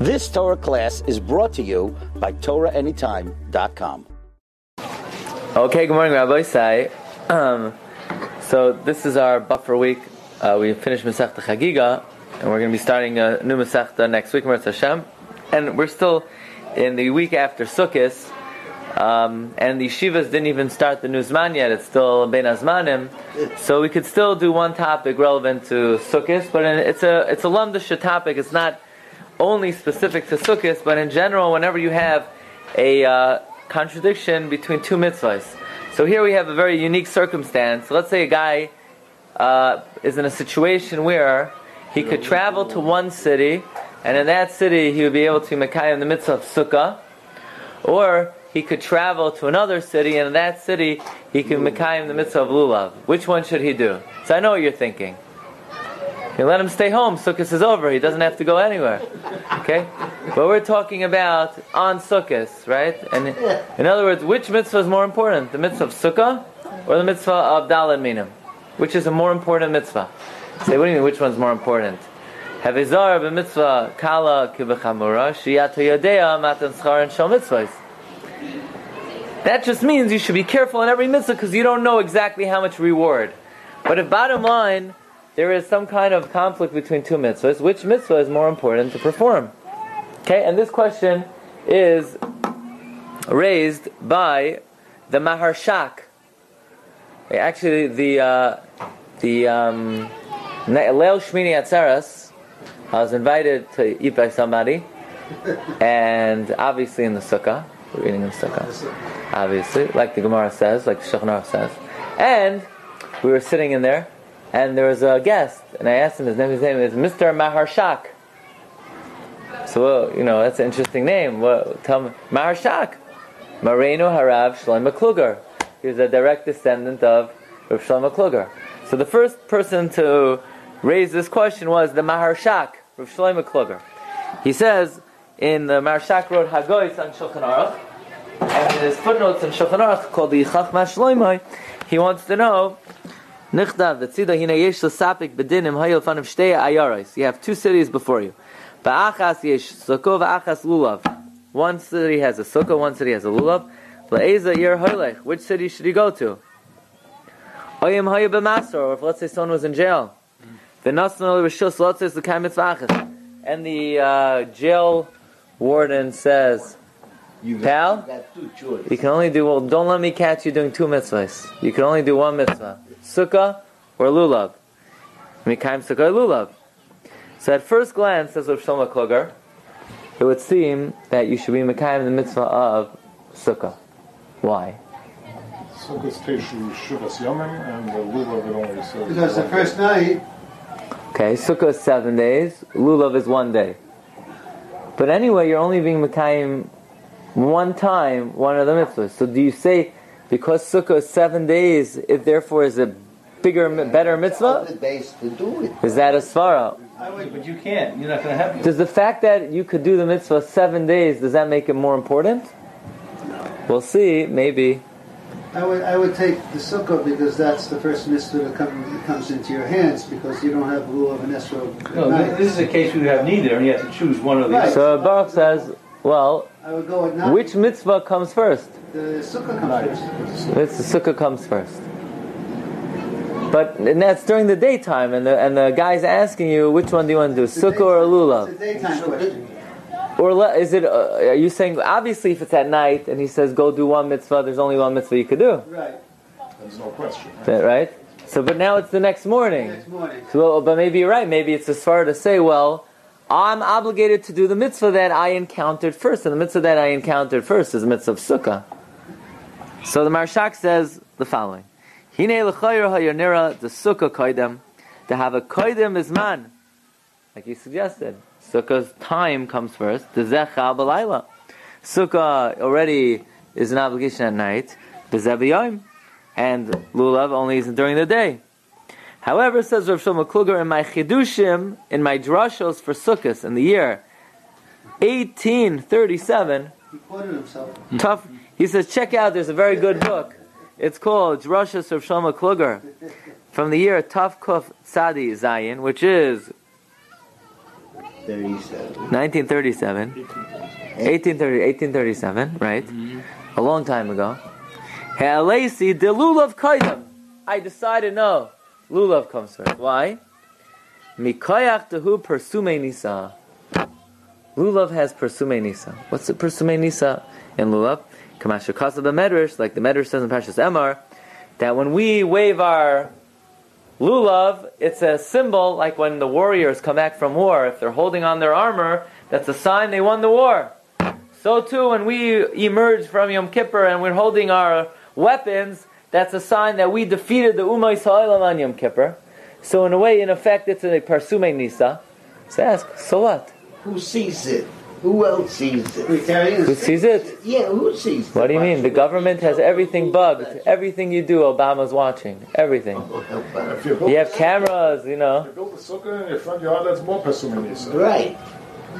This Torah class is brought to you by TorahAnytime.com. Okay, good morning, Rabbosai. Um, so this is our buffer week. Uh, we finished Masechta Chagiga, and we're going to be starting a new Masechta next week, Meretz Hashem. And we're still in the week after Sukkot, um, and the Shivas didn't even start the new Zman yet. It's still Bein Hazmanim, so we could still do one topic relevant to Sukkot, but it's a it's a lumdisha topic. It's not only specific to Sukkot, but in general, whenever you have a uh, contradiction between two mitzvahs. So here we have a very unique circumstance. Let's say a guy uh, is in a situation where he could travel to one city, and in that city he would be able to Mekayim the mitzvah of Sukkah, or he could travel to another city, and in that city he could Mekayim the mitzvah of Lulav. Which one should he do? So I know what you're thinking. You let him stay home. Sukkot is over. He doesn't have to go anywhere. Okay? But we're talking about on Sukkot, right? And in other words, which mitzvah is more important? The mitzvah of Sukkah or the mitzvah of Dalad Minim? Which is a more important mitzvah? Say, what do you mean, which one's more important? Havizar b'mitzvah kala kibachamura shiyat yadea matan and shal mitzvahs. That just means you should be careful in every mitzvah because you don't know exactly how much reward. But if bottom line, there is some kind of conflict between two mitzvahs. Which mitzvah is more important to perform? Okay, and this question is raised by the Maharshak. Actually, the uh, the um, Leil Shmini Atzeres. I was invited to eat by somebody, and obviously in the sukkah, we're eating in the sukkah. Obviously, like the Gemara says, like the Shulchan says, and we were sitting in there and there was a guest, and I asked him his name. His name is Mr. Maharshak. So you know that's an interesting name. Well, tell me, Maharshak, Moreinu Harav Shlomo Kluger. He was a direct descendant of Rav Shlomo Kluger. So the first person to raise this question was the Maharshak, Rav Shlomo Kluger. He says in the Maharshak wrote Hagoyis on Shulchan Aruch, and in his footnotes in Shulchan Aruch called the Chachma Shloimoi, he wants to know Nichdav, hina yesh l'sapik bedinim hayil fan shtei. You have two cities before you. Ba'achas yesh sukkah lulav. One city has a sukkah, one city has a lulav. La'eza yer hoylech. Which city should you go to? Oyim hayil b'masor, or if let's say someone was in jail. V'nasna l'rishus, let's say it's the kamitz v'achas. And the uh, jail warden says, You Pal? you got two you can only do, well, don't let me catch you doing two mitzvahs. You can only do one mitzvah. Sukkah or lulav. Mikhaim sukkah or lulav. So at first glance, says Rav Shlomo Kluger, it would seem that you should be Mikhaim in the mitzvah of sukkah. Why? Sukkot Teshu Shuvas Yomim, and the Lulav it only says. Because the one first night, Okay, sukkah is seven days, lulav is one day. But anyway, you're only being Mikhaim one time, one of the mitzvahs. So do you say, because sukkah is seven days, it therefore is a bigger, better mitzvah? Is days to do it. Is that a svara? But you can't. You're not going to have Does the fact that you could do the mitzvah seven days, does that make it more important? We'll see, maybe. I would, I would take the sukkah because that's the first mitzvah that, come, that comes into your hands because you don't have lulav and esrog at No, night. this is a case where you have neither, and you have to choose one or the Right. other. So Baruch says, well, I would go at which mitzvah comes first? The sukkah comes first. It's the sukkah comes first. But and that's during the daytime, and the, and the guy's asking you, which one do you want to do, It's a sukkah or daytime- lulav? It's a daytime question. Or le- is it, uh, are you saying, obviously if it's at night, and he says, go do one mitzvah, there's only one mitzvah you could do. Right. There's no question. Is that right? So, but now it's the next morning. Next morning. So, but maybe you're right. Maybe it's as far to say, well, I'm obligated to do the mitzvah that I encountered first, and the mitzvah that I encountered first is the mitzvah of sukkah. So the Marshak says the following: Hine l'chayr hayonira the sukkah koidem. To have a koidem is man, like you suggested. Sukkah's time comes first. The zecha b'layla. Sukkah already is an obligation at night. The zebiyim, and lulav only is during the day. However, says Rav Shlomo Kluger, in my chidushim, in my drashos for Sukkot in the year 1837, He quoted himself. tough. He says, check out. There's a very good book. It's called Drashos of Shlomo Kluger from the year Tav Kuf Tzadi Zayin, which is 37. 1937. 1830, 1837, right? Mm-hmm. A long time ago. Ha'alesi de lulav kaidam. I decided no. Lulav comes first. Why? Mikoyach dehu persume nisa. Lulav has persume nisa. What's the persume nisa in lulav? Kamashakasa the medrash, like the medrash says in Parshas Emor, that when we wave our lulav, it's a symbol like when the warriors come back from war. If they're holding on their armor, that's a sign they won the war. So too, when we emerge from Yom Kippur and we're holding our weapons, that's a sign that we defeated the Umay Sa'olam on Yom Kippur. So in a way, in effect, it's a Parsume Nisa. So ask, so what? Who sees it? Who else sees it? Who sees it? Yeah, who sees it? What do you mean? The government has everything bugged. Everything you do, Obama's watching. Everything. Oh, you You have cameras, you know. you build a sukkah in your front yard, that's more Pesuminisa. Right.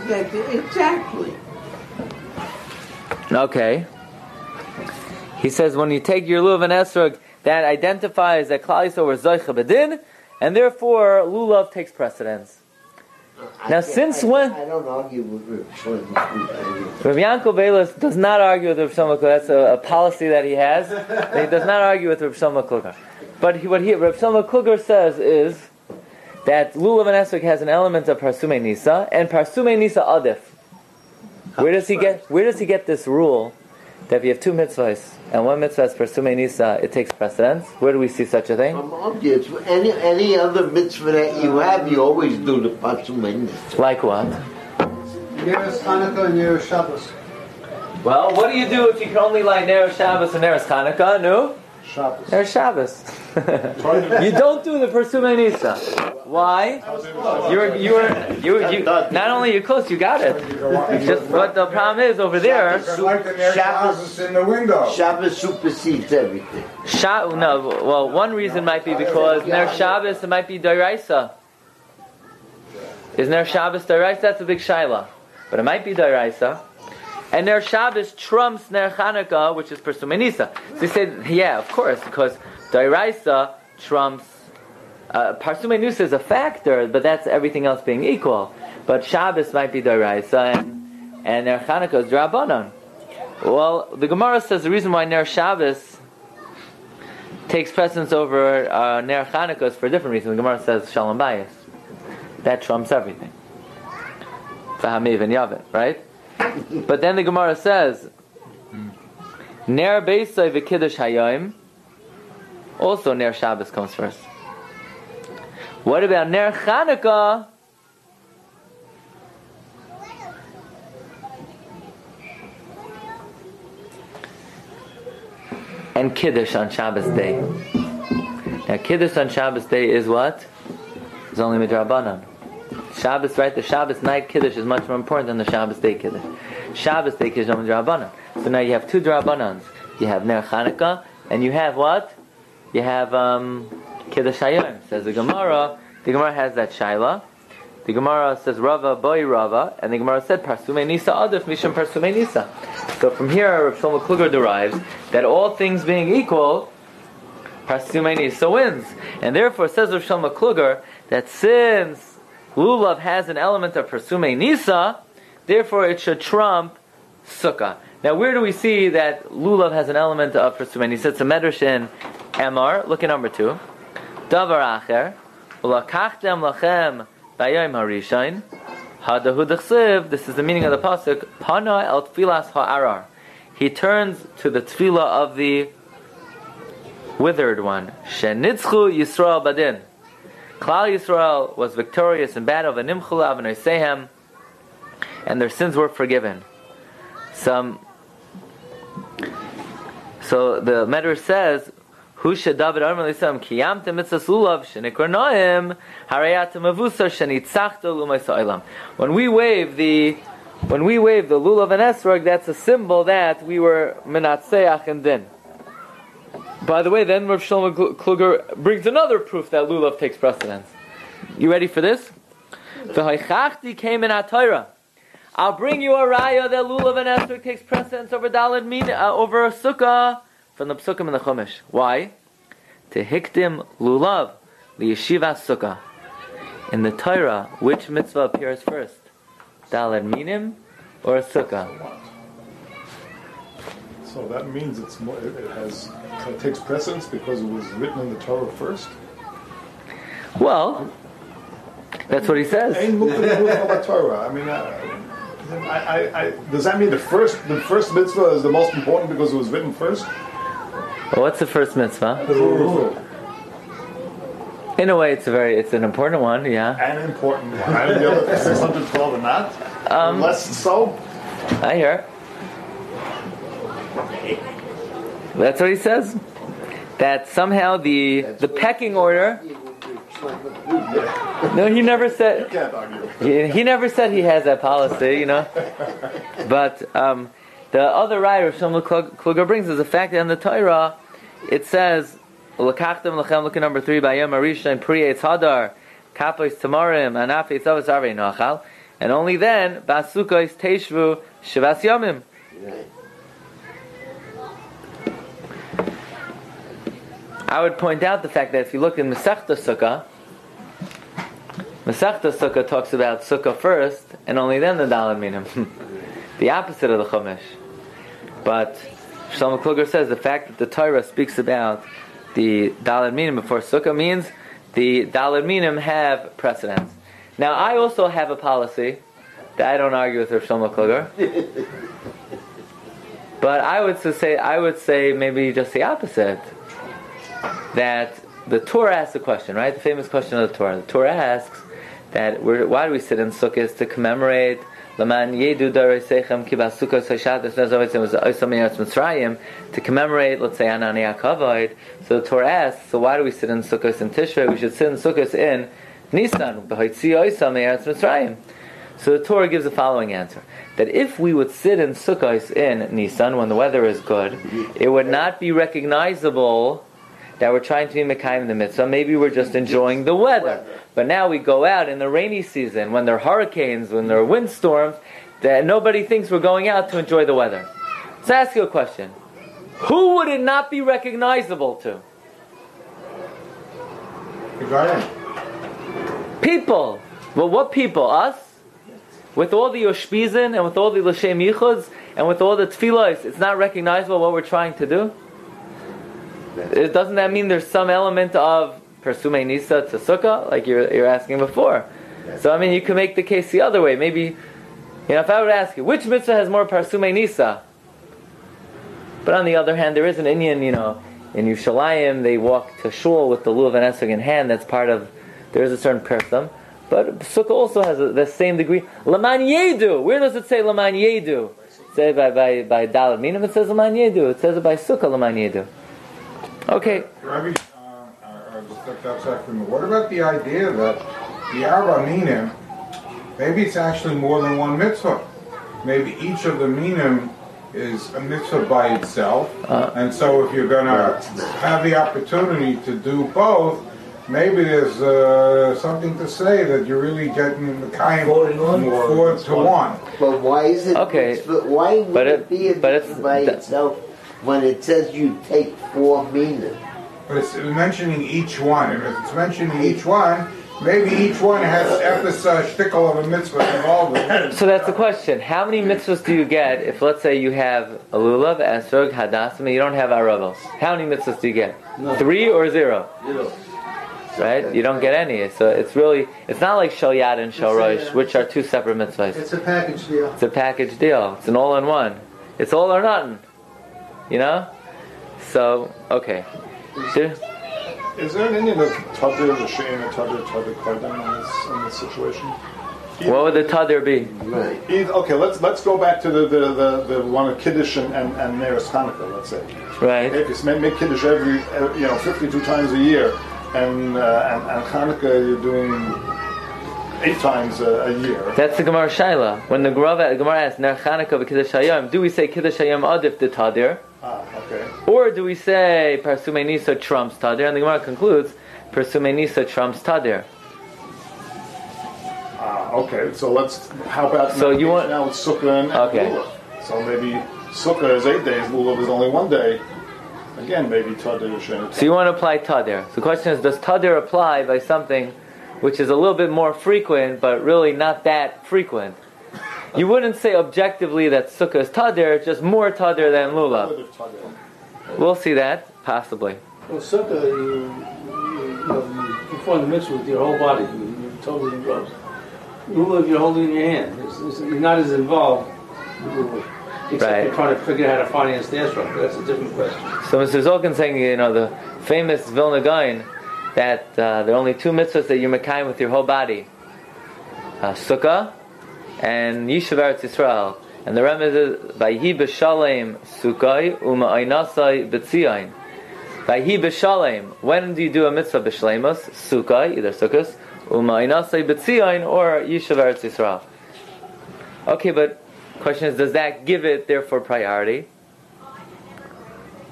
Exactly. exactly. Okay. He says when you take your lulav and esrog, that identifies that Klal Yisrael were zoicha bedin, and therefore lulav takes precedence. I Now, since I- when- I don't argue with Rav Belis does not argue with Rav Shlomo. That's a, a policy that he has. he does not argue with Rav Shlomo Kluger. But he, what he, Rav Shlomo Kluger says is that lulav and esrog has an element of parsume nisa and parsume nisa adif. Where does he get? Where does he get this rule that if you have two mitzvahs and one mitzvah is parsume nisa, it takes precedence? Where do we see such a thing? I'm obvious. Any any other mitzvah that you have, you always do the pasum Like what? Nearest Hanukkah and nearest Shabbos. Well, what do you do if you can only light Ner Shabbos and Ner Chanukah? No, Shabbos. Ner Shabbos. You don't do the parsume nisa. Why? You're you're you you. Not only you're close, you got it. Just what the problem is over there. like the near houses in the window. Shabbos supersedes everything. Sha- no, well, one reason might be because Ner Shabbos it might be Dairaisa. Is Ner Shabbos Dairaisa? That's a big shaila, but it might be Dairaisa. And Ner Shabbos trumps Ner Chanukah, which is Persumenisa. So you say, yeah, of course, because Dairaisa trumps. Uh, Parsumenisa is a factor, but that's everything else being equal. But Shabbos might be Dairaisa, and, and Ner Chanukah is Drabanan. Well, the Gemara says the reason why Ner Shabbos takes precedence over uh, Ner Chanukah is for a different reason. The Gemara says Shalom Bayis. That trumps everything. Fahamiv and Yavit, right? but then the Gemara says Ner Beisai v'Kiddush Hayom. Also, Ner Shabbos comes first. What about Ner Chanukah? And Kiddush on Shabbos day. Now, Kiddush on Shabbos day is what? It's only Midrabanan. Shabbos, right? The Shabbos night Kiddush is much more important than the Shabbos day Kiddush. Shabbos day Kiddush is Midrabanan. So now you have two Drabanans. You have Ner Chanukah, and you have what? You have um, Kiddush Hayom. Says the Gemara. The Gemara has that Shaila. The Gemara says Rava boy Rava, and the Gemara said Parsume Nisa Adif Misham Parsume Nisa. So from here, Rav Shlomo Kluger derives that all things being equal, Parsume Nisa wins, and therefore says Rav Shlomo Kluger that since lulav has an element of Parsume Nisa, therefore it should trump Sukkah. Now, where do we see that lulav has an element of Parsume Nisa? It's a medrash in Emor. Look at number two. Davar Acher. Ulakachtem lachem bayom harishain. Hadahu dechsiv. This is the meaning of the pasuk. Pana el tfilas ha'arar. He turns to the tefillah of the withered one. Shenitzchu Yisrael badin. Klal Yisrael was victorious in battle. V'nimchul avneisehem, and their sins were forgiven. Some. So the Medrash says Husha David Lulav Shenikor Harayat Mavusar. When we wave the when we wave the lulav and esrog, that's a symbol that we were menatseach and din. By the way, then Rav Shlomo Kluger brings another proof that lulav takes precedence. You ready for this? The Haichachti came in Atayra. I'll bring you a raya that lulav and esrog takes precedence over dalad min uh, over sukkah from the psukim in the chumash. Why? To hikdim lulav liyeshiva sukkah. In the Torah, which mitzvah appears first? daled minim, or a sukkah? So that means it's more, it has, it takes precedence because it was written in the Torah first. Well, that's what he says. Ein muktim muktim Torah. I mean, I, I, I, does that mean the first, the first mitzvah is the most important because it was written first? What's the first mitzvah? In a way, it's a very, it's an important one. Yeah, An important one. And the other 612 are not? Um, Less so? I hear. That's what he says. That somehow the the pecking order. No, he never said. Can't argue. He, he never said he has that policy, you know. But um, the other writer, Shlomo Klug- Kluger, brings is the fact that in the Torah it says, "Lakachtem lechem look at number three by Yom Arisha Pri Eitz Hadar Kapos Tamarim Anaf Eitz Avos Arvei Nachal," and only then Basukos Teshvu Shivas Yomim. I would point out the fact that if you look in Masechta Sukkah, Masechta Sukkah talks about Sukkah first, and only then the Dalad Minim. the opposite of the Chumash. But Shlomo Kluger says the fact that the Torah speaks about the Dalad Minim before Sukkah means the Dalad Minim have precedence. Now, I also have a policy that I don't argue with Rav Shlomo Kluger. but I would say I would say maybe just the opposite that the Torah asks a question, right? The famous question of the Torah. The Torah asks that we're, why do we sit in Sukkot to commemorate To commemorate, let's say, Anani Akavoid. So the Torah asks, so why do we sit in Sukkot in Tishrei? We should sit in Sukkot in Nisan. So the Torah gives the following answer: that if we would sit in Sukkot in Nisan when the weather is good, it would not be recognizable that we're trying to be Mekayim in the mitzvah. Maybe we're just enjoying the weather. But now we go out in the rainy season when there are hurricanes, when there are windstorms, that nobody thinks we're going out to enjoy the weather. So I ask you a question. Who would it not be recognizable to? You got it. People. Well, what people? Us? With all the Ushpizin and with all the Lashem Yichuds and with all the Tfilos, it's not recognizable what we're trying to do? It, doesn't that mean there's some element of Persume Nisa to Sukkah, like you're, you're asking before? So, I mean, you can make the case the other way. Maybe, you know, if I would ask you, which mitzvah has more Persume Nisa? But on the other hand, there is an Indian, you know, in Yushalayim, they walk to shul with the lulav and esrog in hand. That's part of, there is a certain person. But Sukkah also has a, the same degree. Laman Yedu. Where does it say Laman Yedu? Say by by by Dalad Minim, it says Laman Yedu. It says it by Sukkah Laman Yedu. Okay. Rabbi, uh, I just stepped outside from What about the idea that the Arba Minim, maybe it's actually more than one mitzvah? Maybe each of the Minim is a mitzvah by itself, Uh. and so if you're going to have the opportunity to do both, maybe there's uh, something to say that you're really getting the kind Voting on more four to one. one. But why is it? Okay. mitzvah- Why would But it, it- be a but it's- mitzvah by that- itself when it says you take four meaning? But it's mentioning each one, and if it's mentioning each one, maybe each one has have this uh, shtickle of a mitzvah involved in it. So that's the question. How many mitzvahs do you get if, let's say, you have a lulav, esrog, hadassah, and you don't have aravos? How many mitzvahs do you get? Three or zero? Right? You don't get any. So it's really, it's not like shal yad and shal rosh, which are two separate mitzvahs. It's a package deal. It's a package deal. It's an all-in-one. It's all or nothing. You know? So, okay. There- Is there an Indian of Tadir, the Shein, and Tadir, Tadir Kardan in this, in this situation? What would the tadir be? Right. Either, okay, let's let's go back to the the, the, the one of Kiddush and, and, and Neres Hanukkah, let's say. Right? If you make, Kiddush every, you know, 52 times a year, and, uh, and, and Hanukkah you're doing eight times a, a year. That's the Gemara Shaila. When the Gemara, Gemara asks, Ner Chanukah v'Kiddush Hayom, do we say Kiddush Hayom Adif the Tadir? Ah, okay. Or do we say Parsume Nisa trumps Tadir? And the Gemara concludes, Parsume Nisa trumps Tadir. Ah, okay. So let's, how about So now, you want- now it's Sukkah and, Okay. Lulav. So maybe Sukkah is eight days, Lulav is only one day. Again, maybe Tadir, Shein. So you want to apply Tadir. So the question is, does Tadir apply by something which is a little bit more frequent, but really not that frequent? You wouldn't say objectively that sukkah is tadir, it's just more tadir than lulav. We'll see that, possibly. Well, sukkah, you, you, you, perform the mitzvah with your whole body. You, you're totally engrossed. Lulav, you're holding in your hand. It's, it's, you're not as involved. Except Right. you're trying to figure out how to finance the structure. That's a different question. So Mr. Zolkin saying, you know, the famous Vilna Gaon, that uh, there are only two mitzvahs that you're Mekayim with your whole body. Uh, sukkah and Yishuv Eretz Yisrael. And the remez is, Vayhi b'shalem sukkah uma'ainasai b'tziyain. Vayhi b'shalem. When do you do a mitzvah b'shlemus? Sukkah, either sukkahs, uma'ainasai b'tziyain, or Yishuv Eretz Yisrael. Okay, but question is, does that give it therefore priority?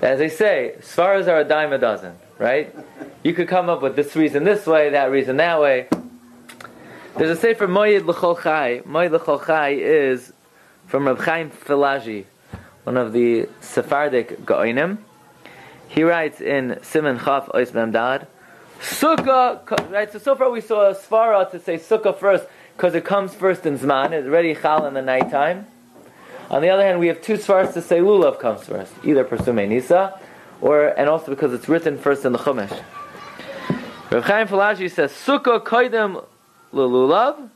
As they say, svaras are a dime a dozen, right? You could come up with this reason this way, that reason that way. There's a sefer Moyed L'chol Chai. Moyed L'chol Chai is from Reb Chaim Falaji, one of the Sephardic Gaonim. He writes in Simon Chaf Ois Memdad, Sukkah, right? So so far we saw a svara to say sukkah first because it comes first in Zman. It's already chal in the nighttime. On the other hand, we have two svaras to say lulav comes first, either Persume Nisa, or and also because it's written first in the Chumash. Rav Chaim Falaji says sukkah koidem lulav,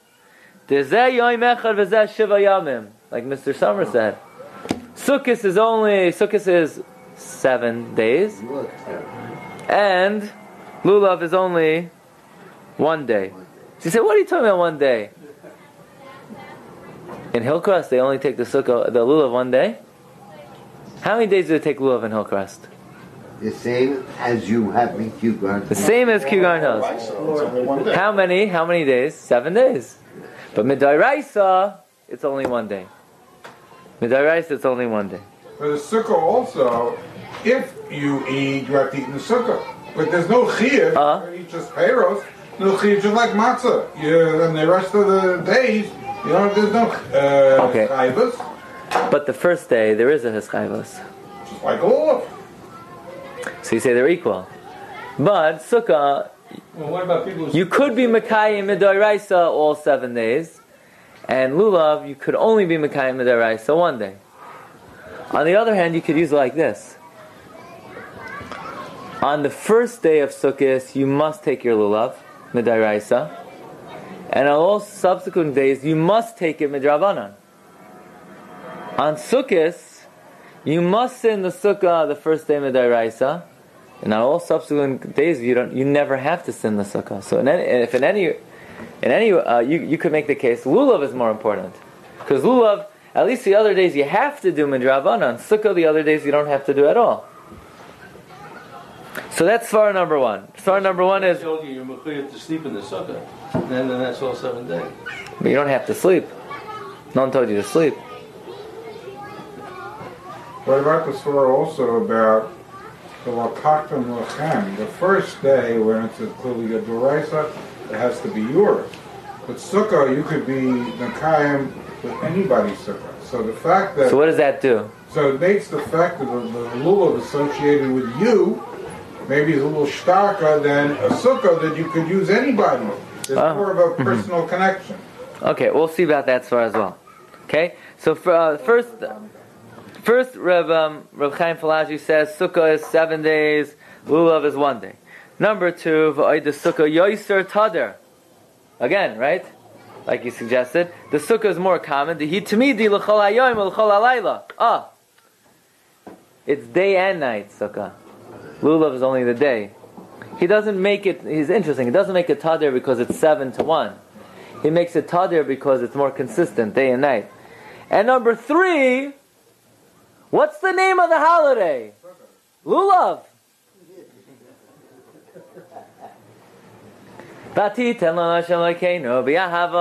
like Mr. Summer said. Sukkot is only Sukkot is seven days, and lulav is only one day. She said, what are you talking about one day? In Hillcrest, they only take the sukkah, the lulav one day. How many days do it take lulav in Hillcrest? The same as you have in Kew Garden. The same as Kew Garden Hills. Right, so it's only one day. How many? How many days? Seven days. But Midairaisa, it's only one day. Midairaisa, it's only one day. For the sukkah also, if you eat, you have to eat in the sukkah. But there's no chiyuv, Uh. you eat just payros, no chiyuv, just like matzah. You, and the rest of the days, you know, there's no uh, Okay. chayvus, But the first day, there is a Hischayvos. just like lulav. So you say they're equal. But Sukkah, Well, what about people who you could be Makai Midairaisa all seven days. And Lulav, you could only be Makai Midairaisa one day. On the other hand, you could use it like this. On the first day of Sukkot, you must take your Lulav, Midairaisa. And on all subsequent days, you must take it Midrabanan. On Sukkot, you must sit in the Sukkah the first day of Midairaisa. And on all subsequent days, you don't, you never have to sin the sukkah. So, in any, if in any, in any, uh, you you could make the case lulav is more important because lulav, at least the other days you have to do midrabanan. Sukkah the other days you don't have to do at all. So that's svara number one. Svara number one is, told you you're to sleep in the sukkah, and then, then that's all seven days. but you don't have to sleep. No one told you to sleep. What about the story also about the Lakaktam Lachem? The first day when it's a clearly a Doraisa, it has to be yours. But Sukkah, you could be Nakayim with anybody's Sukkah. So the fact that So what does that do? So it makes the fact that the, the lulav associated with you maybe is a little starker than a sukkah that you could use anybody. It's Ah. more of a personal connection. Okay, we'll see about that svara as well. Okay, so for, uh, first, first Reb, um, Reb Chaim Falaji says Sukkah is seven days, Lulav is one day. Number two, the Sukkah Yoiser Tader. Again, right? Like you suggested, the Sukkah is more common. The Hitamidi L'chol Hayoim L'chol Halayla. Ah, it's day and night Sukkah. Lulav is only the day. He doesn't make it. He's interesting. He doesn't make it Tader because it's seven to one. He makes it tadir because it's more consistent day and night. And number three, what's the name of the holiday? Lulav. Vatiten lo Hashem b'yahava.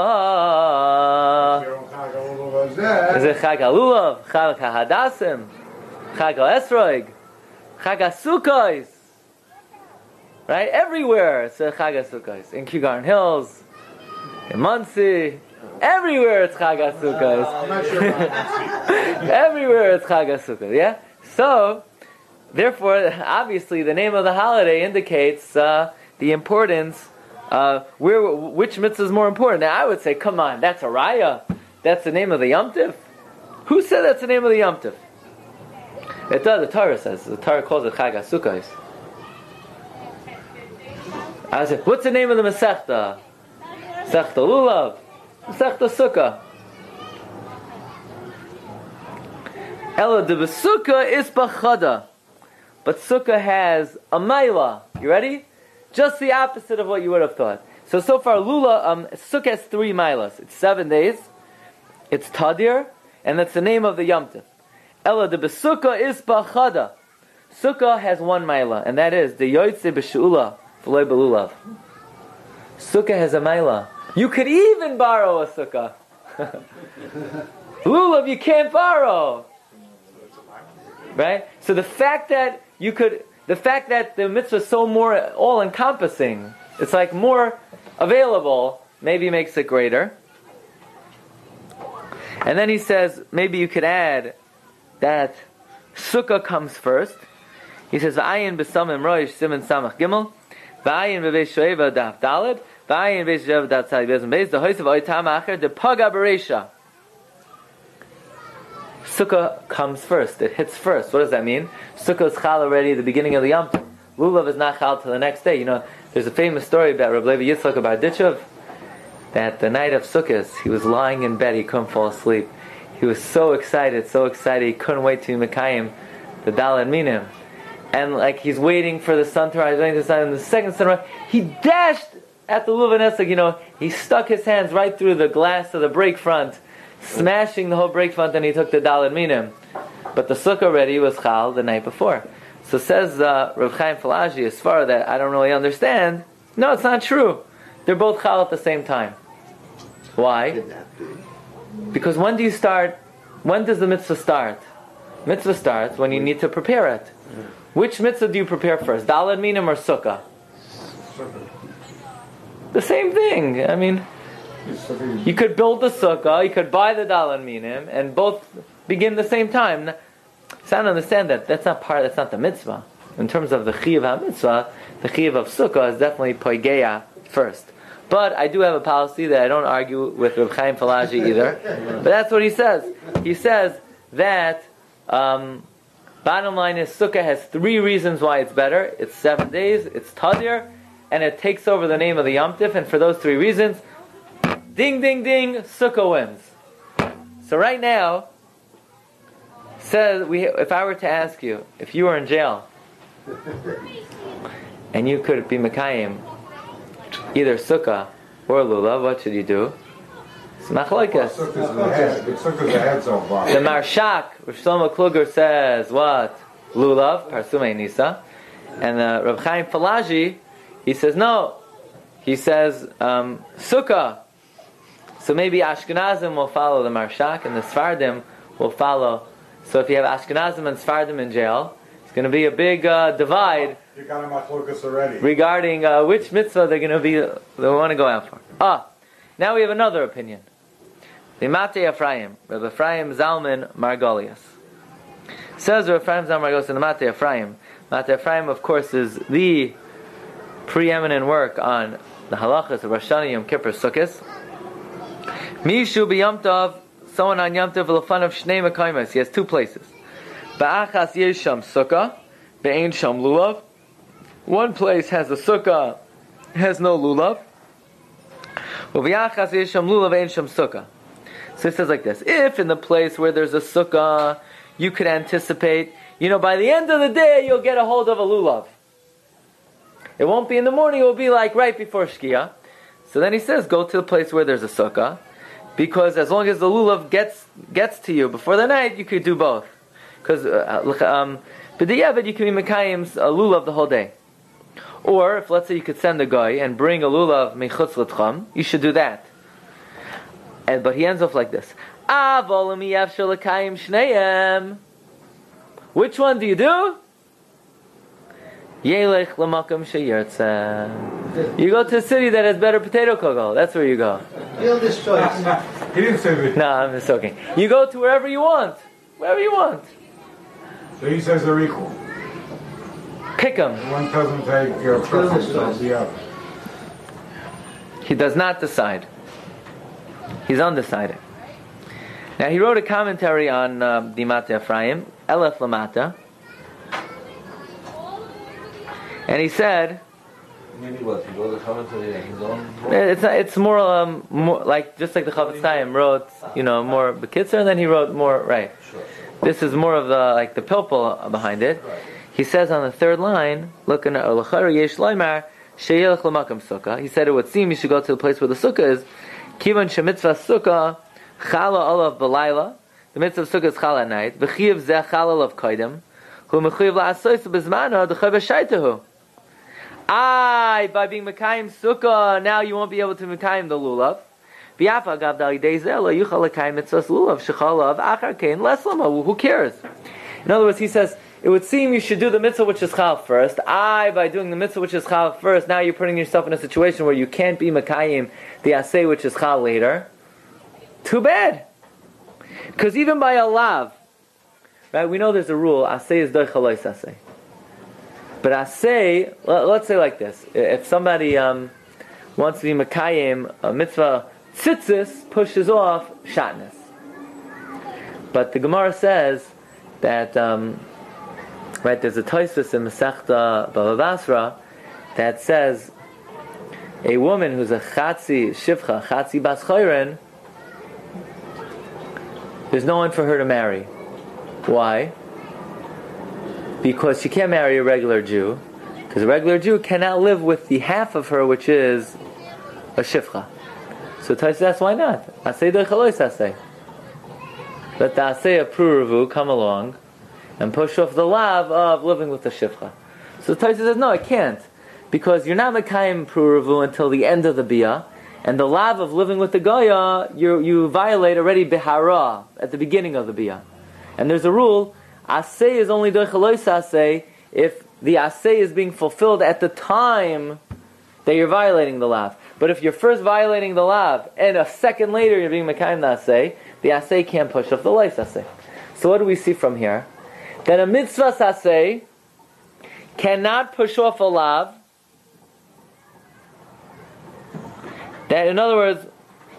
Is it Chag HaLulav, Chag HaHadasim, Chag HaEsroig, Chag HaSukkos? Right? Everywhere it's a Chag HaSukkos. In Kew Hills, in Monsey, everywhere it's Chag HaSukkos. Everywhere it's Chag HaSukkos. Yeah? So, therefore, obviously, the name of the holiday indicates uh, the importance. Uh, where, which mitzvah is more important? Now, I would say, come on, that's a raya. that's the name of the Yom Tif? Who said that's the name of the Yom Tif? It does, the Torah says. The Torah calls it Chag HaSukkos. I said, what's the name of the Masechta? Masechta Lulav. Masechta Sukkah. Ella de Sukkah is Bachada. But Sukkah has a Maila. You ready? Just the opposite of what you would have thought. So, so far, Lula, um, Sukkah has three Mailas. It's seven days. It's Tadir. And that's the name of the Yom Tif. Ella de Besukkah is Bachada. Sukkah has one Maila. And that is the Yoitze B'Shu'ula. V'loi Belulav. Sukkah has a Maila. You could even borrow a Sukkah. Lulav you can't borrow. Right? So the fact that you could, the fact that the mitzvah is so more all encompassing, it's like more available, maybe makes it greater. And then he says, maybe you could add that sukkah comes first. He says, Ayin b'samim roish simin samach gimel, v'ayin b'vei shoeva daf dalid, v'ayin b'vei shoeva daf tzali bezim bez, the hoisav oitam acher, the paga beresha. Sukkah comes first. It hits first. What does that mean? Sukkah is chal already at the beginning of the Yom Tov. Lulav is not chal till the next day. You know, there's a famous story about Rabbi Levi Yitzchak of Berditchov, that the night of Sukkot, he was lying in bed, he couldn't fall asleep. He was so excited, so excited, he couldn't wait to Mekayim, the Dalet Minim. And like he's waiting for the sun to rise, waiting for the sun, and the second sunrise, he dashed at the Lulav Luvanesek, you know, he stuck his hands right through the glass of the brake front, smashing the whole brake front, and he took the Dalet Minim. But the sukkah already was chal the night before. So says uh, Rav Chaim Falaji, as far that I don't really understand, no, it's not true. They're both chal at the same time. Why? Because when do you start? When does the mitzvah start? Mitzvah starts when you need to prepare it. Which mitzvah do you prepare first? Dalad minim or sukkah? The same thing. I mean, you could build the sukkah, you could buy the dalad minim, and both begin the same time. So I don't understand that. That's not part. That's not the mitzvah. In terms of the chiv mitzvah, the chiv of sukkah is definitely poigeya first. But I do have a policy that I don't argue with Reb Chaim Falaji either. but that's what he says. He says that um, bottom line is Sukkah has three reasons why it's better. It's seven days, it's Tadir, and it takes over the name of the Yom Tif. And for those three reasons, ding, ding, ding, Sukkah wins. So right now, says we, if I were to ask you, if you were in jail, and you could be Mekayim, either sukkah or lulav, what should you do? It's machlokes. The head. Sukkah's the head so far. The Marshak, Rav Shlomo Kluger says what? Lulav, Parsumei Nisa. And the Rav Chaim Falaji, he says no. He says um, sukkah. So maybe Ashkenazim will follow the Marshak and the Sfardim will follow. So if you have Ashkenazim and Sfardim in jail, it's going to be a big uh, divide You got him machlokas already. regarding uh, which mitzvah they're going to be they want to go out for. Ah, now we have another opinion. The Mate Ephraim, Rabbi Ephraim Zalman Margolius. Says Rabbi Ephraim Zalman Margolius in the Mate Ephraim. Mate Ephraim, of course, is the preeminent work on the halachas of Rosh Hashanah, Yom Kippur, Sukkot. Mishu b'Yom Tov, someone on l'fan of Shnei Mekaimas. He has two places. Ba'achas yesham sukkah, be'ein sham lulav. One place has a sukkah, has no lulav. U'v'yachas yesham lulav, ein sham sukkah. So it says like this: If in the place where there's a sukkah, you could anticipate, you know, by the end of the day, you'll get a hold of a lulav. It won't be in the morning; it will be like right before shkia. So then he says, go to the place where there's a sukkah, because as long as the lulav gets gets to you before the night, you could do both. Because uh, um, b'diavad you can be mekayim a lulav the whole day. Or if let's say you could send a guy and bring a lulav mechutz l'tcham, you should do that. And but he ends off like this. Which one do you do? Yelech l'makam sheyertzeh. You go to a city that has better potato kugel. That's where you go. Fielder's choice. He didn't say that. No, I'm just joking. You go to wherever you want. Wherever you want. So he says they're equal. Pick them. One doesn't take your preference over the other. He does not decide. He's undecided. Now he wrote a commentary on uh, the Mate Ephraim, Elef Lamata, and he said Maybe what? He wrote a commentary on his own. it's not, it's more um more like just like the Chofetz Chaim wrote you know more Bekitzer, and then he wrote more right. Sure. This is more of the like the pilpul behind it. He says on the third line, looking at Olachar Yesh Loimar Sheyelech Lamakam Sukkah. He said it would seem you should go to the place where the sukkah is. Kivan Shemitzvah Sukkah Chala Olav Belayla. The mitzvah of sukkah is chala at night. V'chiyav zeh chala of koidim. Hu mechuyav la'asois bezmano d'chav shaitahu. Aye, by being Mekayim Sukkah, now you won't be able to Mekayim the Lulav. Who cares? In other words, he says it would seem you should do the mitzvah which is chal first. I, by doing the mitzvah which is chal first, now you're putting yourself in a situation where you can't be Mekayim the asay which is chal later. Too bad, because even by a lav, right? We know there's a rule: asay is doichalois asay. But I say, let, us say like this: if somebody um, wants to be makayim, a mitzvah tzitzis pushes off shatness. But the Gemara says that um, right there's a Toisus in Masechta Bava Basra that says a woman who's a chatzi shivcha chatzi bas chayren, there's no one for her to marry. Why? Because she can't marry a regular Jew, because a regular Jew cannot live with the half of her which is a shifcha. So Tais asks, why not? Asay dechalois asay. Let the asay of pruravu come along and push off the love of living with the shifcha. So Tais says, no, I can't, because you're not mekayim pruravu until the end of the bia, and the love of living with the goya, you you violate already bihara at the beginning of the bia. And there's a rule Asay is only doichalois asay if the asay is being fulfilled at the time that you're violating the lav. But if you're first violating the lav and a second later you're being mekayim the asay, the asay can't push off the lice asay. So what do we see from here? That a mitzvah asay cannot push off a lav. That in other words,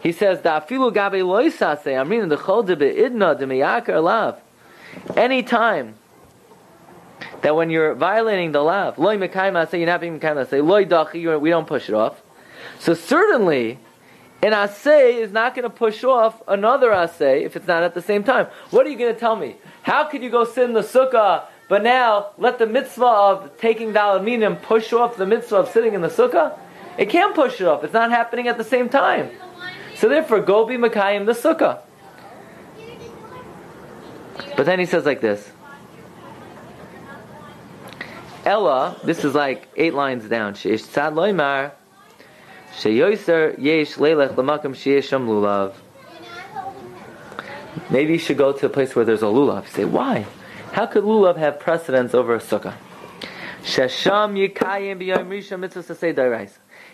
he says, "Da afilu gabe lois asay." I'm reading the chol de beidna de meyakar lav. Any time that when you're violating the lav, loy mekayim say you're not being mekayim say loy dachi, we don't push it off. So certainly, an asay is not going to push off another asay if it's not at the same time. What are you going to tell me? How could you go sit in the sukkah, but now let the mitzvah of taking dalaminim push off the mitzvah of sitting in the sukkah? It can't push it off. It's not happening at the same time. So therefore, go be mekayim the sukkah. But then he says like this. Ella, this is like eight lines down. Sheish tzad loymar, sheyoser yesh leilech lamakam sheyesham lulav. Maybe you should go to a place where there's a lulav. You say, why? How could lulav have precedence over a sukkah? Shesham yikayim b'yom rishon mitzvah say.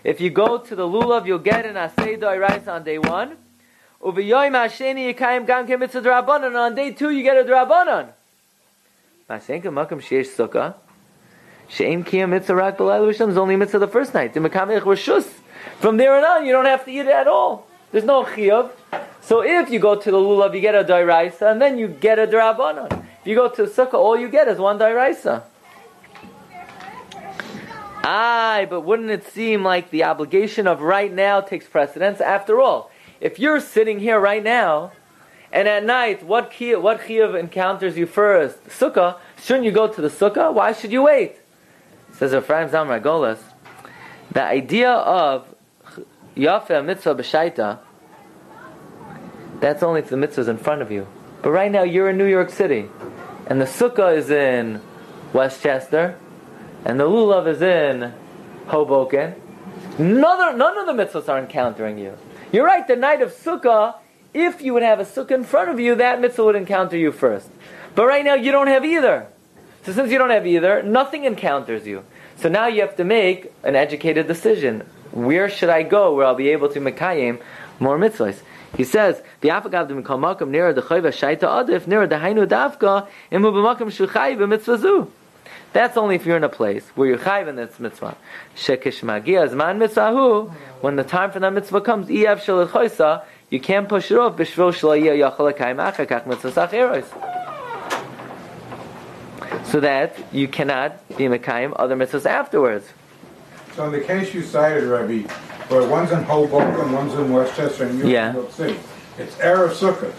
If you go to the lulav, you'll get an asay dairais on day one. Uviyoyim hasheni yikayim gam ke mitzvah drabanan. On day two, you get a drabanan. Masenka makam sheish sukkah. Shein kiyam mitzvah rak b'layla v'shem is only mitzvah the first night. From there on on, you don't have to eat it at all. There's no chiyuv. So if you go to the lulav, you get a dairaisa, and then you get a drabanan. If you go to sukkah, all you get is one dairaisa. Aye, but wouldn't it seem like the obligation of right now takes precedence? After all, if you're sitting here right now, and at night, what chiyuv, what chiyuv encounters you first? Sukkah. Shouldn't you go to the sukkah? Why should you wait? Says Ephraim Zalman Golas. The idea of yafe mitzvah b'shaita, that's only if the mitzvah is in front of you. But right now, you're in New York City, and the sukkah is in Westchester, and the lulav is in Hoboken. None of, none of the mitzvahs are encountering you. You're right, the night of Sukkah, if you would have a Sukkah in front of you, that mitzvah would encounter you first. But right now, you don't have either. So since you don't have either, nothing encounters you. So now you have to make an educated decision. Where should I go where I'll be able to mekayim more mitzvahs? He says, "The afagav de mikol makam near the chayva shaita adif near the hainu davka imu b'makam shuchay b'mitzvazu." That's only if you're in a place where you're chayv in this mitzvah. Shekish magia zman mitzvahu. When the time for that mitzvah comes, eyav shel you you can't push it off. B'shvil shlo yeh yachal l'kayim achar kach mitzvahs acheros. So that you cannot be mekayim other mitzvahs afterwards. So in the case you cited, Rabbi, where one's in Hoboken, one's in Westchester, and you're Yeah. in New York City, it's Erev Sukkot.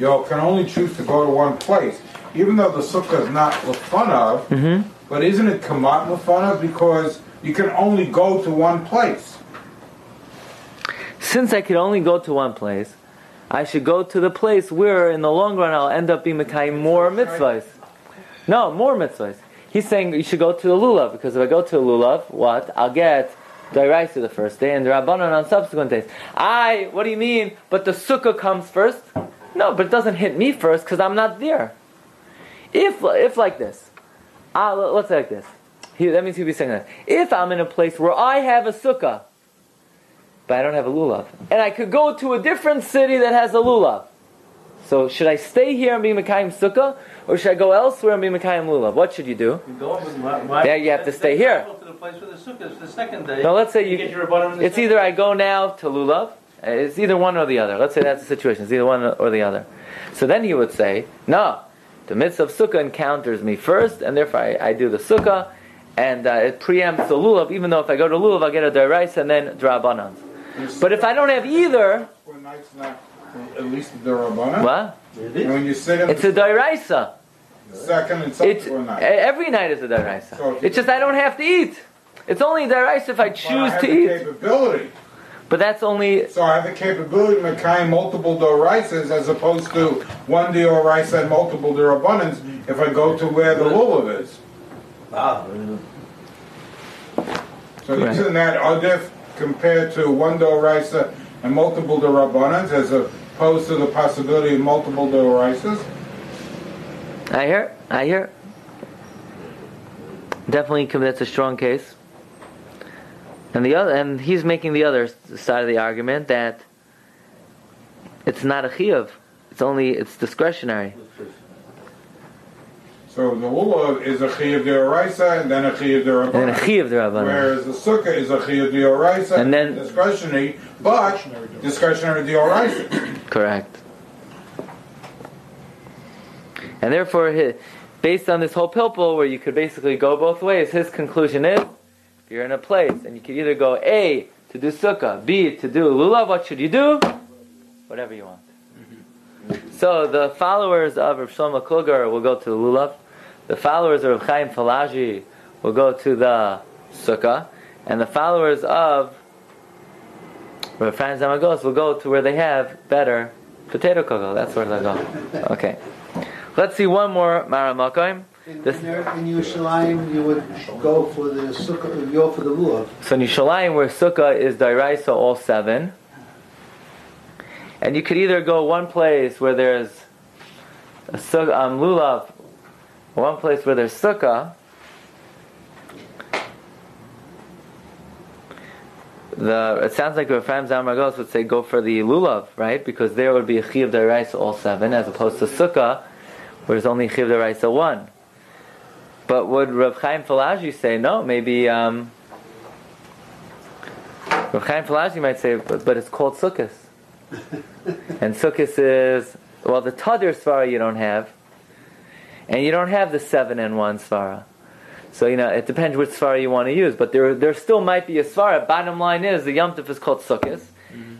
You can only choose to go to one place, even though the Sukkah is not Lefanav, Mm-hmm. But isn't it Kamat Lefanav? Because you can only go to one place. Since I could only go to one place, I should go to the place where, in the long run, I'll end up being mekayim more mitzvahs. No, more mitzvahs. He's saying you should go to the lulav because if I go to the lulav, what I'll get Dairaisa the first day and Rabbanon on subsequent days. I, what do you mean? But the sukkah comes first? No, but it doesn't hit me first because I'm not there. If, if like this, uh, let's say like this. He, that means he'll be saying that. If I'm in a place where I have a sukkah, but I don't have a lulav, and I could go to a different city that has a lulav, so should I stay here and be Mekayim Sukkah, or should I go elsewhere and be Mekayim Lulav? What should you do? You go with my, my, There you have to stay here. To the place where the sukkah is the second day. No, let's say you. get your Rabbanim It's either I go now to Lulav. uh, It's either one or the other. Let's say that's the situation. It's either one or the other. So then he would say, no, the mitzvah of sukkah encounters me first, and therefore I, I do the sukkah, and uh, it preempts the lulav. Even though if I go to lulav, I'll get a deraisa and then drabanans. But if I don't have either, not at least the Rabbanan. what? And when you sit in It's a deraisa. the second and It's night. every night is a So if deraisa. you- It's just I don't have to eat. It's only a deraisa if I But I choose have to the eat. capability. But that's only So I have the capability of Mekayim multiple doraisas as opposed to one doraisa and multiple derabbanans if I go to where the lulav is. Wow. So Right. isn't that adif compared to one doraisa and multiple derabbanans as opposed to the possibility of multiple doraisas? I hear, I hear. Definitely, com- that's a strong case. And the other, and he's making the other side of the argument that it's not a chiyuv. It's only it's discretionary. So the lulav is a chiyuv deoraisa and then a chiyuv And then a chiyuv the Whereas the sukkah is a chiyuv deoraisa And then- discretionary, but discretionary deoraisa. Correct. And therefore, based on this whole pilpul, where you could basically go both ways, his conclusion is: if you're in a place and you could either go A to do sukkah, B to do lulav, what should you do? Whatever you want. Mm-hmm. So the followers of Rav Shlomo Kluger will go to the lulav. The followers of Rav Chaim Falaji will go to the sukkah, and the followers of Rav Chaim Zamagos will go to where they have better potato kugel. That's where they'll go. Okay. Let's see one more Maramakoim. In, This- in, Yerushalayim, you would go for the sukkah, go for the lulav. So in Yerushalayim, where sukkah is dairaisa, all seven. And you could either go one place where there's a sukkah, um, lulav, one place where there's sukkah. The it sounds like Rafaim Zamaragos would say go for the lulav, right? Because there would be a chiv deraisa all seven, as opposed to sukkah, where there's only chiv deraisa one. But would Rav Chaim Falaji say no? Maybe um, Rav Chaim Falaji might say, but, but it's called sukkahs, and sukkahs is well the tadir svara you don't have, and you don't have the seven and one svara. So you know it depends which svara you want to use, but there there still might be a svara. Bottom line is the yom Tov is called sukkahs,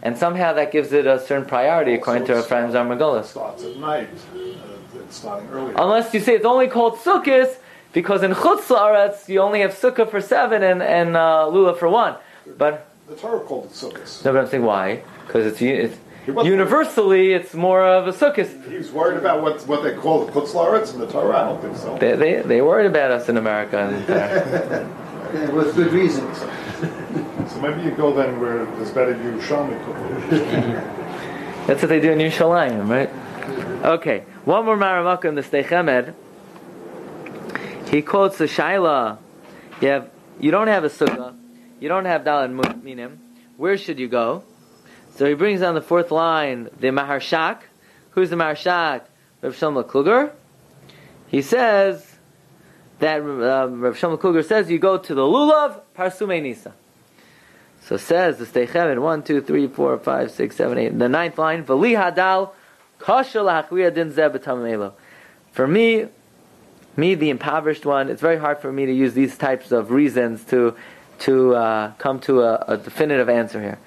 and somehow that gives it a certain priority according to our Chaim Zarmagolis. starts at night. Uh, starting earlier. Unless you say it's only called sukkahs because in chutz la'aretz you only have sukkah for seven and and uh, lula for one. But The Torah called it sukkahs. no, but I'm saying why? Because it's, it's He wasn't- universally it's more of a sukkah. He was worried about what what they call the chutz la'aretz in the Torah. I don't think so. They, they they worried about us in America. And, Yeah, with good reasons. So maybe you go then where there's better Yerushalmi cooking. that's what they do in Yerushalayim, right? Okay, one more maramaka in the Sdei Chemed. He quotes the Shaila. You have you don't have a sukkah, you don't have dalad mu- minim. Where should you go? So he brings on the fourth line the Maharshak. Who's the Maharshak? Rav Shlomo Kluger. He says that um, Rav Shlomo Kluger says you go to the lulav parsume nisa. So says the Sdei Chemed, one, two, three, four, five, six, seven, eight. The ninth line, V'li hadal, kasha lahachriya din zeh For me, me, the impoverished one, it's very hard for me to use these types of reasons to to uh, come to a, a definitive answer here.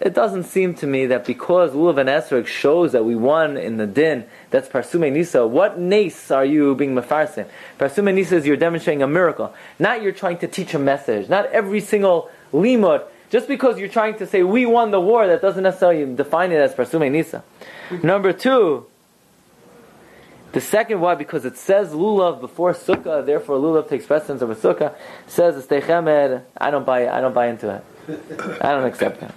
It doesn't seem to me that because Lulav and Esrog shows that we won in the din, that's Parsume Nisa. What nace are you being mefarsin? Parsume Nisa is you're demonstrating a miracle. Not you're trying to teach a message. Not every single limud. Just because you're trying to say we won the war, that doesn't necessarily define it as Parsume Nisa. Number two, the second why, because it says lulav before sukkah, therefore lulav takes precedence over sukkah. Says the I don't buy. I don't buy into it. I don't accept it.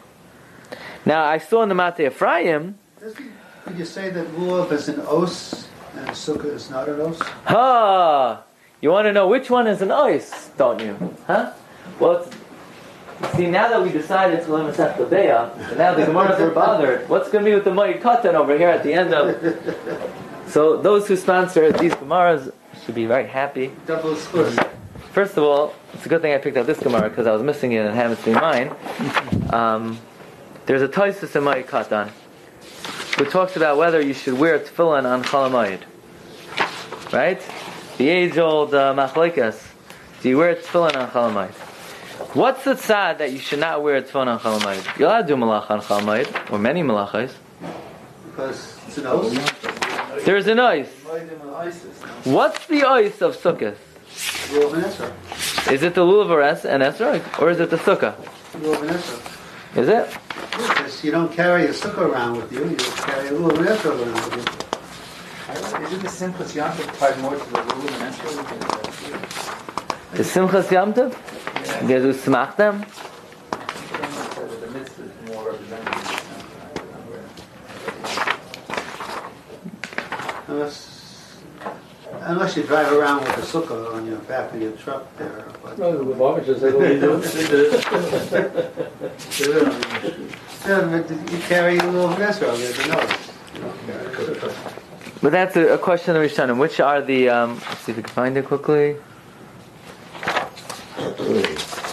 Now I saw in the Mate Ephraim. Did you say that lulav is an os and sukkah is not an os? Ha! You want to know which one is an os, don't you? Huh? Well, see now that we decided to limit the and now the Gemaras are bothered. What's going to be with the Moed Katan over here at the end of? So those who sponsor these Gemaras should be very happy. Double score. First of all, it's a good thing I picked out this Gemara because I was missing it and it to be mine. Um, there's a Toisus in Moed Katan who talks about whether you should wear tefillin on Chalamayid. Right? The age-old uh, machlekas. Do you wear tefillin on Chalamayid? What's the tzad that you should not wear tefillin on Chalamayid? You're allowed to do malach on Chalamayid, or many malachas. Because it's an os. There's an ice. What's the ice of Sukkot? Lulav and. Is it the lulav or es- and esrog, or is it the sukkah? Lulav and. Is it? Because you don't carry a sukkah around with you, you carry a lulav and Esrog around with you. Isn't the Simchas Yom tied more to the rule than Esrog? The Simchas Yom Tov? Did you smack them? Unless, unless you drive around with a sukkah on your back of your truck there. But No, the Lubavitch says they don't do it. But you carry a lulav and Esrog, you know. But that's a, a question of Rishonim. Which are the? Um, let's see if we can find it quickly.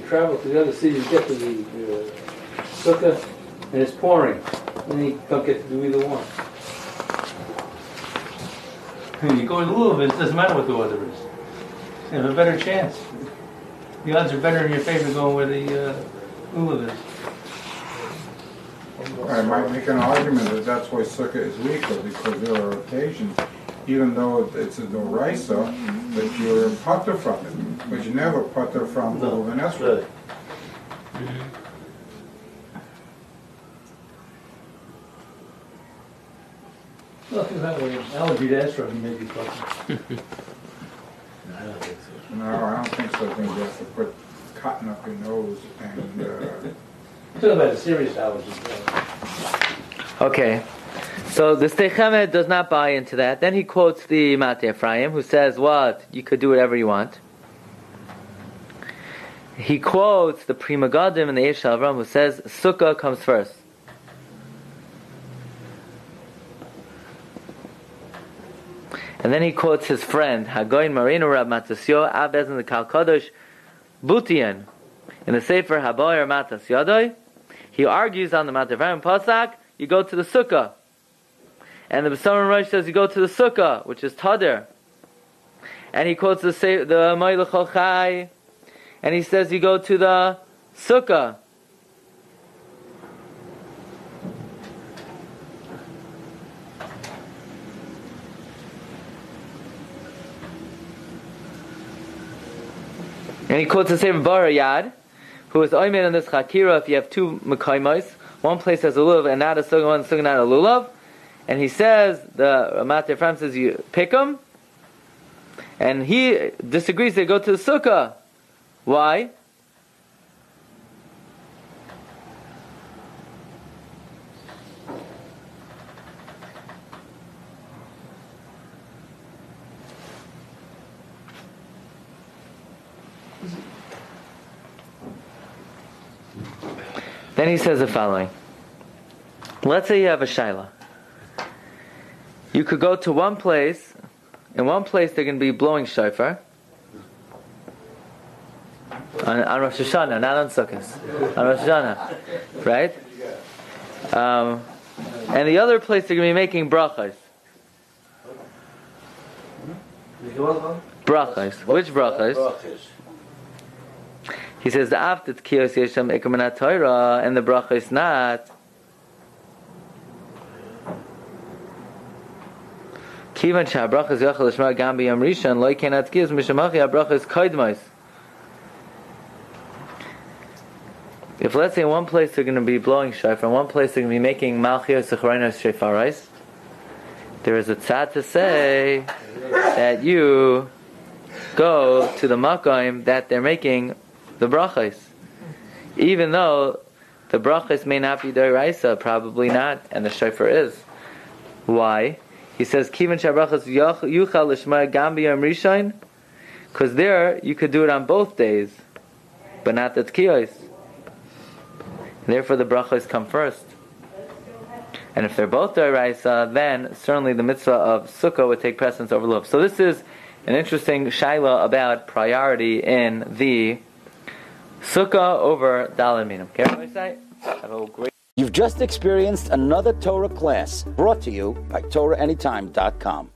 Like you travel to the other city, you get to the uh, sukkah, and it's pouring. And you don't get to do either one. You go in lulav, it doesn't matter what the weather is. You have a better chance. The odds are better in your favor going where the uh, lulav is. I might make an argument that that's why sukkah is weaker, because there are occasions, even though it's a doraisa, that you're a putter from it, but you never putter from the No, Esrog. Well, if you have an allergy to esrog, you may be fucking. No, I don't think so, I think you have to put cotton up your nose and, uh, I'm talking about a serious allergy. Okay. So the Sdei Chemed does not buy into that. Then he quotes the Mate Ephraim, who says, "What? You could do whatever you want." He quotes the Pri Megadim and the Eish Avram, who says, "Sukkah comes first. And then he quotes his friend Hagoin Moreinu Harav Matasyo Abez in the Kalkadosh Butian in the Sefer Haboyer Matas Yadoi. He argues on the Mate Ephraim Pasak. You go to the Sukkah. And the Besamim Rosh says you go to the Sukkah, which is Tadir. And he quotes the the Moilech Chai, and he says you go to the Sukkah. And he quotes the same Barayad, who is Oymen in this Chakira if you have two Mekaimais. One place has a lulav and not a sukkah, one sukkah not a lulav. And he says, the Mate Ephraim says, you pick them. And he disagrees, they go to the sukkah. Why? Then he says the following. Let's say you have a shaila. You could go to one place. In one place, they're going to be blowing shofar. On, on Rosh Hashanah, not on Sukkot. On Rosh Hashanah. Right? Um, and the other place, they're going to be making brachas. Brachas. Which brachas? He says the after kiyos yesham ikamanat Torah and the bracha not. Kivan is yachal l'shma gam b'yam rishon loy kenat kiyos mishamachi is kaidmais. If let's say in one place they're going to be blowing shofar, in one place they're going to be making malchios secharinos shofarais, there is a tzad to say that you go to the makom that they're making the brachas. Even though the brachas may not be deraisa, probably not, and the shofar is. Why? He says, Kivan shabrachas yuchal l'shma gam b'yam rishon, because there you could do it on both days, but not the tkiyos. Therefore, the brachas come first. And if they're both deraisa, then certainly the mitzvah of sukkah would take precedence over lulav. So this is an interesting shaila about priority in the sukkah over. Okay, everybody Have a great. You've just experienced another Torah class brought to you by TorahAnytime.com.